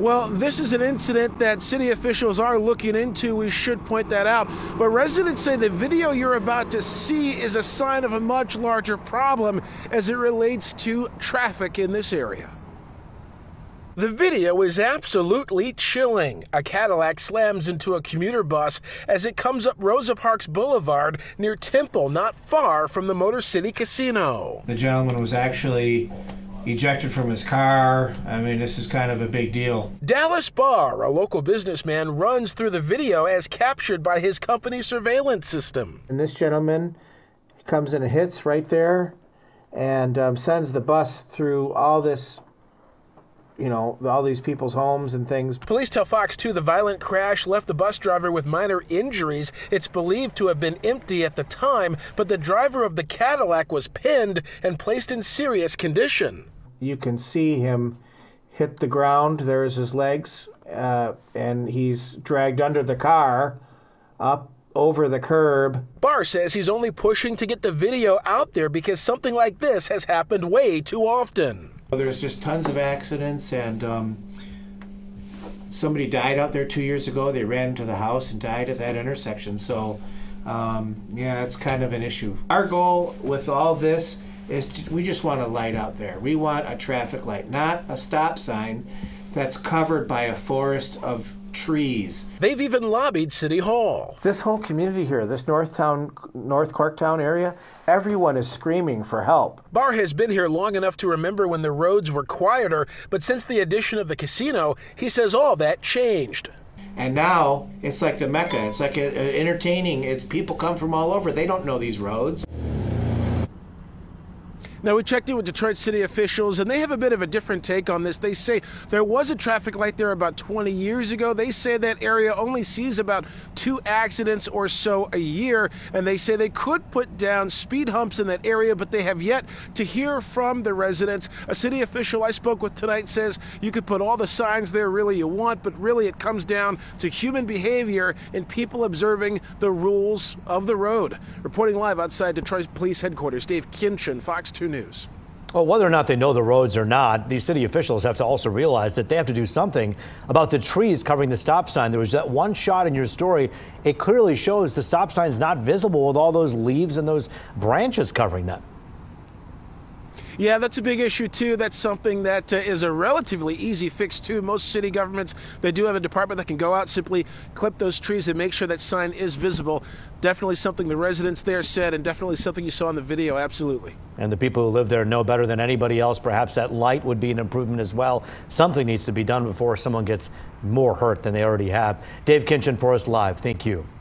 Well, this is an incident that city officials are looking into. We should point that out. But residents say the video you're about to see is a sign of a much larger problem as it relates to traffic in this area. The video is absolutely chilling. A Cadillac slams into a commuter bus as it comes up Rosa Parks Boulevard near Temple, not far from the Motor City Casino. The gentleman was actually ejected from his car. I mean, this is kind of a big deal. Dallas Barr, a local businessman, runs through the video as captured by his company's surveillance system. And this gentleman comes in and hits right there and um, sends the bus through all this you know, all these people's homes and things. Police tell Fox 2 the violent crash left the bus driver with minor injuries. It's believed to have been empty at the time, but the driver of the Cadillac was pinned and placed in serious condition. You can see him hit the ground. There's his legs, uh, and he's dragged under the car up over the curb. Barr says he's only pushing to get the video out there because something like this has happened way too often. There's just tons of accidents, and um, somebody died out there two years ago. They ran into the house and died at that intersection. So, um, yeah, it's kind of an issue. Our goal with all this is to, we just want a light out there. We want a traffic light, not a stop sign that's covered by a forest of trees. They've even lobbied City Hall. This whole community here, this North Town, North Corktown area, everyone is screaming for help. Barr has been here long enough to remember when the roads were quieter, but since the addition of the casino, he says all that changed. And now it's like the mecca. It's like a, a entertaining. It, people come from all over. They don't know these roads. Now, we checked in with Detroit City officials, and they have a bit of a different take on this. They say there was a traffic light there about 20 years ago. They say that area only sees about two accidents or so a year, and they say they could put down speed humps in that area, but they have yet to hear from the residents. A city official I spoke with tonight says you could put all the signs there really you want, but really it comes down to human behavior and people observing the rules of the road. Reporting live outside Detroit Police Headquarters, Dave Kinchen, Fox 2 News. Well, whether or not they know the roads or not, these city officials have to also realize that they have to do something about the trees covering the stop sign. There was that one shot in your story. It clearly shows the stop sign is not visible with all those leaves and those branches covering them. Yeah, that's a big issue too. That's something that uh, is a relatively easy fix too. Most city governments, they do have a department that can go out, simply clip those trees and make sure that sign is visible. Definitely something the residents there said and definitely something you saw in the video, absolutely. And the people who live there know better than anybody else. Perhaps that light would be an improvement as well. Something needs to be done before someone gets more hurt than they already have. Dave Kinchen for us live. Thank you.